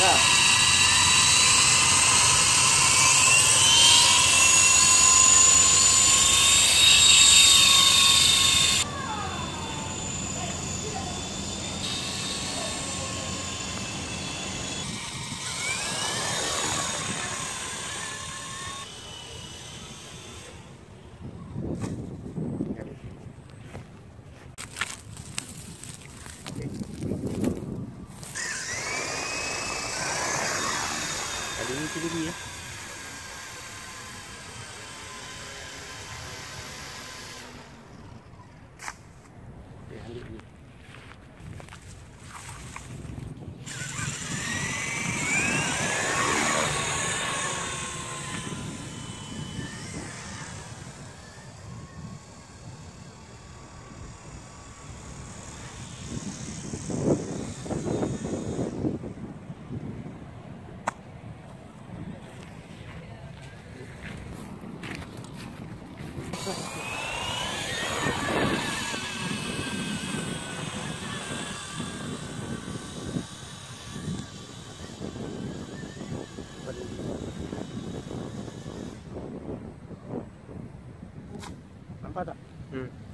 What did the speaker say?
Yeah. Dia ni lebih ya. Okay, ambil dulu. 发展嗯。